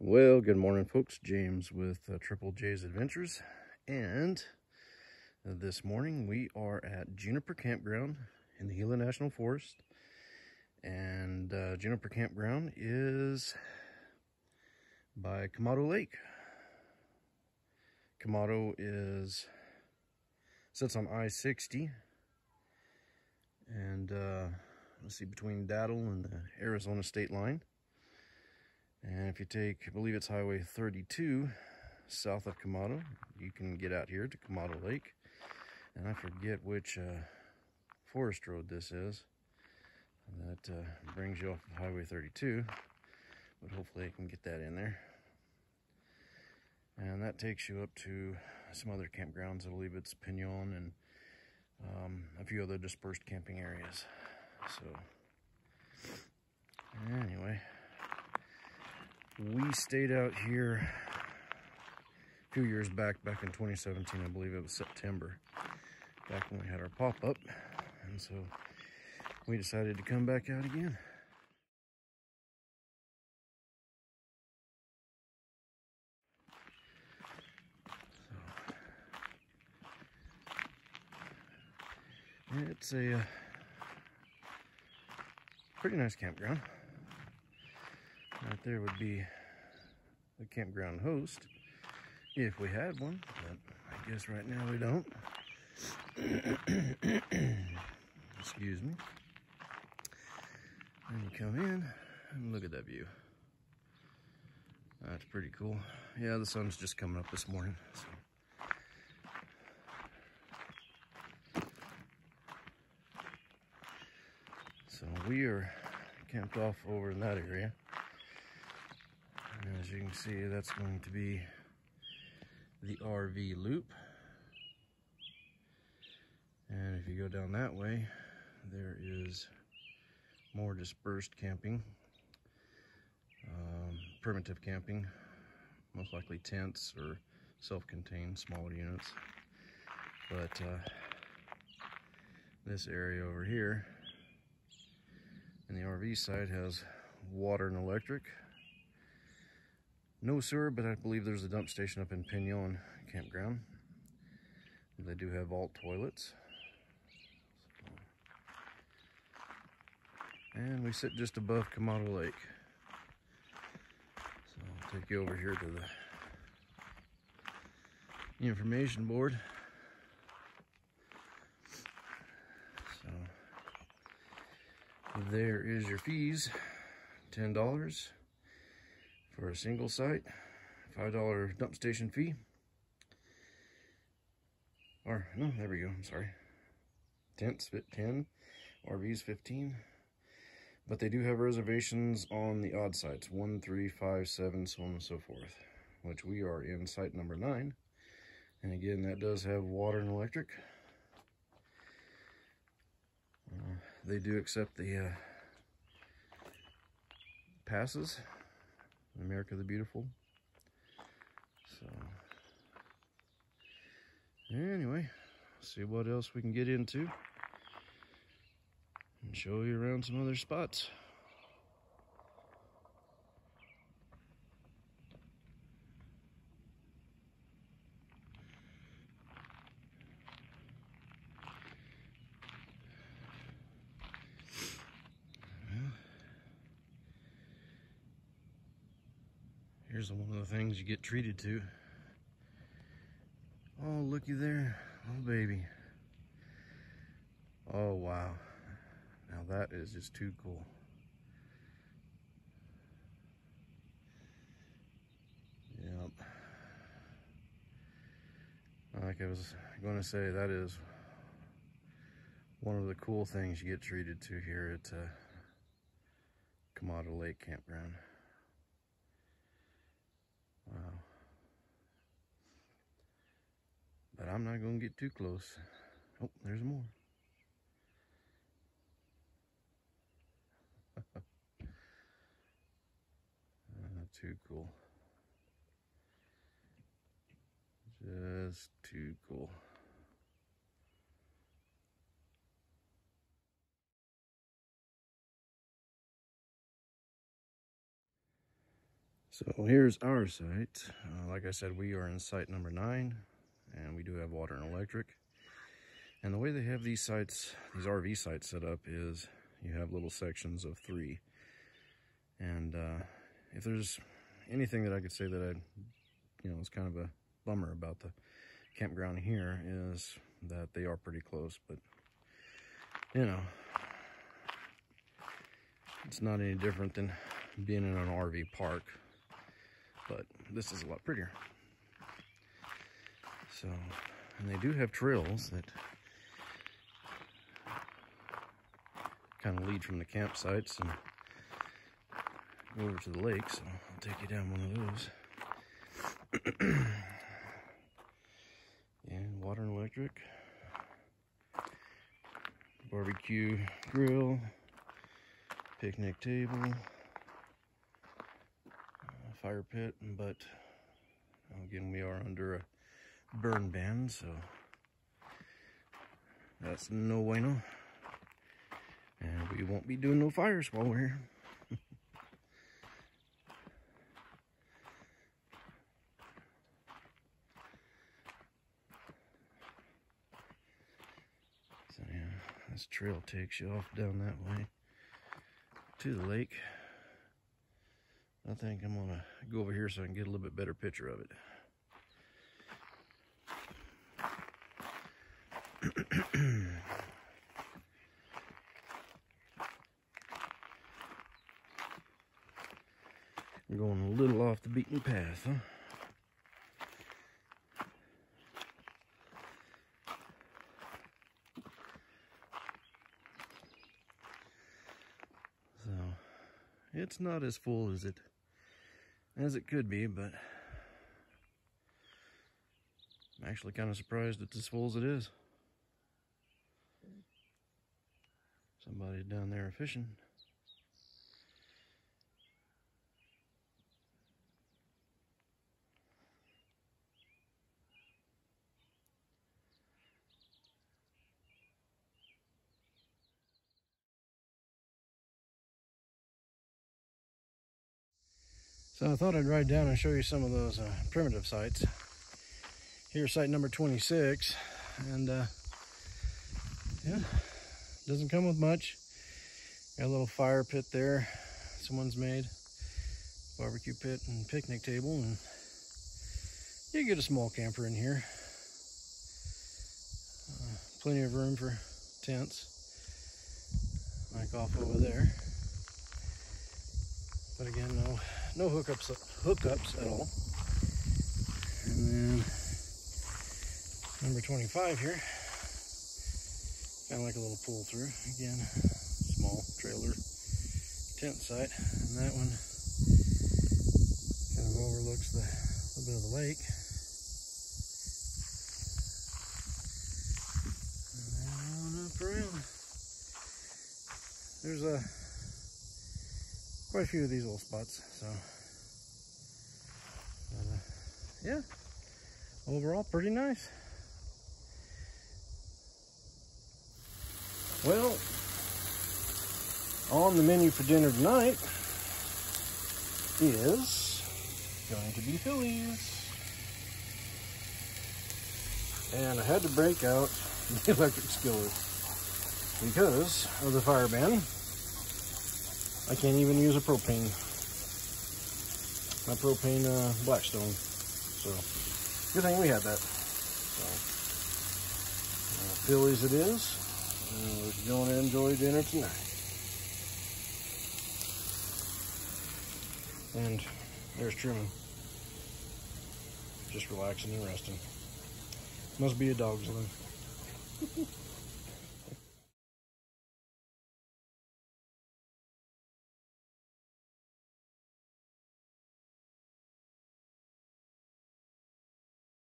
Well, good morning, folks. James with uh, Triple J's Adventures. And this morning we are at Juniper Campground in the Gila National Forest. And uh, Juniper Campground is by Quemado Lake. Quemado is sits on I-60 and uh, let's see between Datil and the Arizona state line. And if you take, I believe it's Highway 32 south of Quemado, you can get out here to Quemado Lake. And I forget which uh, forest road this is. That uh, brings you off of Highway 32. But hopefully I can get that in there. And that takes you up to some other campgrounds. I believe it's Pinon and um, a few other dispersed camping areas. So, anyway we stayed out here a few years back, back in 2017, I believe it was September, back when we had our pop-up. And so we decided to come back out again. So, it's a pretty nice campground. Right there would be the campground host, if we had one, but I guess right now we don't. Excuse me. And you come in and look at that view. That's pretty cool. Yeah, the sun's just coming up this morning. So, so we are camped off over in that area. As you can see, that's going to be the RV loop. And if you go down that way, there is more dispersed camping, um, primitive camping, most likely tents or self-contained smaller units. But uh, this area over here in the RV side has water and electric no sewer, but I believe there's a dump station up in Pinon campground. They do have vault toilets. And we sit just above Quemado Lake. So I'll take you over here to the information board. So there is your fees, $10 for a single site. $5 dump station fee. Or, no, there we go, I'm sorry. Tents fit 10, RVs 15. But they do have reservations on the odd sites, 1, 3, 5, 7, so on and so forth. Which we are in site number 9. And again, that does have water and electric. Uh, they do accept the uh, passes America the Beautiful. So, anyway, see what else we can get into and show you around some other spots. Here's one of the things you get treated to. Oh, looky there. Oh, baby. Oh, wow. Now that is just too cool. Yep. Like I was going to say, that is one of the cool things you get treated to here at uh, Quemado Lake Campground. Wow. But I'm not going to get too close. Oh, there's more. uh, too cool. Just too cool. So here's our site. Uh, like I said, we are in site number nine, and we do have water and electric. And the way they have these sites, these RV sites set up is you have little sections of three. And uh, if there's anything that I could say that I, you know, is kind of a bummer about the campground here is that they are pretty close, but you know, it's not any different than being in an RV park, but this is a lot prettier. So, and they do have trails that kind of lead from the campsites and over to the lake, so I'll take you down one of those. and water and electric. Barbecue grill, picnic table, uh, fire pit, but again, we are under a burn ban, so that's no bueno. And we won't be doing no fires while we're here. so yeah, this trail takes you off down that way to the lake. I think I'm gonna go over here so I can get a little bit better picture of it. We're going a beaten path, huh? So, it's not as full as it as it could be, but I'm actually kind of surprised it's as full as it is. Somebody down there fishing. So I thought I'd ride down and show you some of those uh, primitive sites. Here's site number 26, and uh, yeah, doesn't come with much. Got a little fire pit there, someone's made, barbecue pit and picnic table, and you get a small camper in here. Uh, plenty of room for tents, like off over there. But again, no no hookups hookups at all. And then number 25 here, kind of like a little pull through. Again, small trailer tent site, and that one kind of overlooks the little bit of the lake. And up around, there's a quite a few of these little spots. So, uh, yeah, overall pretty nice. Well, on the menu for dinner tonight is going to be Phillies. And I had to break out the electric skillet because of the fire ban. I can't even use a propane, my propane uh, Blackstone. So, good thing we had that. So, uh, Phillies it is. And we're going to enjoy dinner tonight. And there's Truman. Just relaxing and resting. Must be a dog's one.